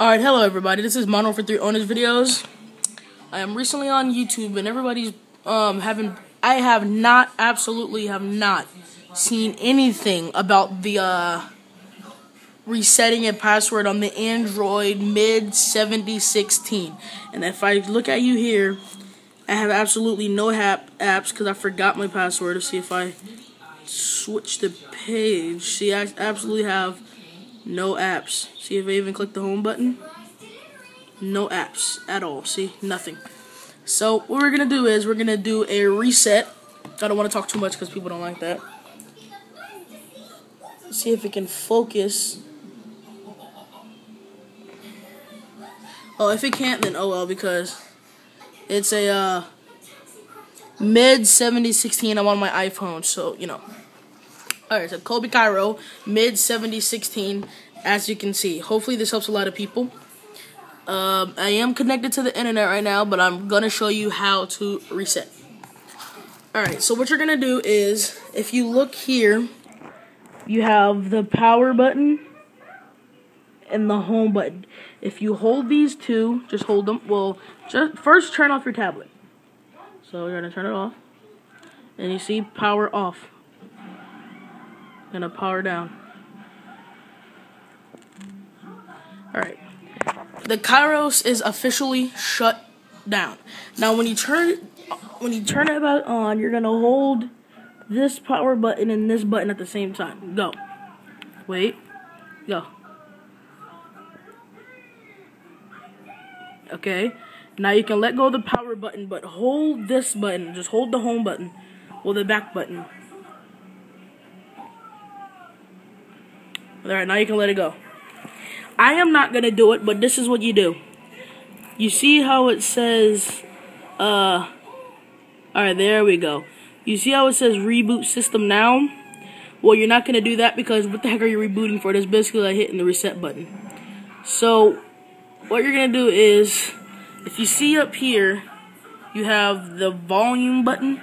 Alright, hello everybody. This is Mono for 3 Ownage Videos. I am recently on YouTube and everybody's um having I have not absolutely have not seen anything about the uh resetting a password on the Android mid 7016. And if I look at you here, I have absolutely no app apps because I forgot my password. To see if I switch the page. See, I absolutely have no apps. See if I even click the home button. No apps at all. See, nothing. So what we're gonna do is we're gonna do a reset. I don't want to talk too much because people don't like that. See if it can focus. Oh, if it can't, then oh well, because it's a uh, mid 7016. I'm on my iPhone, so you know. Alright, so Coby Kyro, mid 7016, as you can see. Hopefully this helps a lot of people. Um, I am connected to the internet right now, but I'm going to show you how to reset. Alright, so what you're going to do is, if you look here, you have the power button and the home button. If you hold these two, just hold them. Well, just first turn off your tablet. So you're going to turn it off. And you see power off. Gonna power down. Alright. The Kyros is officially shut down. Now when you turn when you turn it back on, you're gonna hold this power button and this button at the same time. Go. Wait. Go. Okay. Now you can let go of the power button, but hold this button. Just hold the home button or the back button. Alright, now you can let it go. I am not going to do it, but this is what you do. You see how it says, uh, alright, there we go. You see how it says reboot system now? Well, you're not going to do that because what the heck are you rebooting for? That's basically like hitting the reset button. So, what you're going to do is, if you see up here, you have the volume button.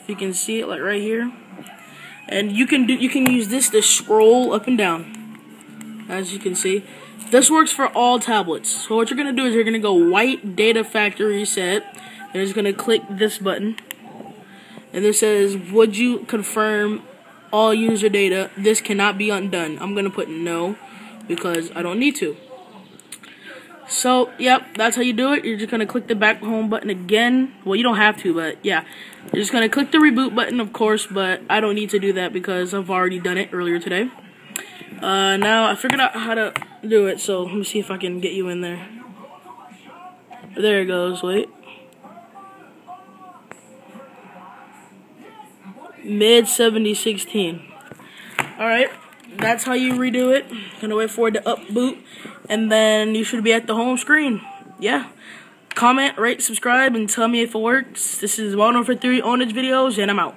If you can see it, like right here. And you can do you can use this to scroll up and down as you can see. This works for all tablets. So what you're going to do is you're going to go wipe data factory reset. And just going to click this button. And this says, would you confirm all user data? This cannot be undone. I'm going to put no because I don't need to. So, yep, that's how you do it. You're just going to click the back home button again. Well, you don't have to, but yeah. You're just going to click the reboot button, of course, but I don't need to do that because I've already done it earlier today. Uh, now I figured out how to do it, so let me see if I can get you in there. There it goes, wait. Mid 7016. Alright, that's how you redo it. Gonna wait for it to upboot, and then you should be at the home screen. Yeah. Comment, rate, subscribe, and tell me if it works. This is 1 for 3 Ownage videos, and I'm out.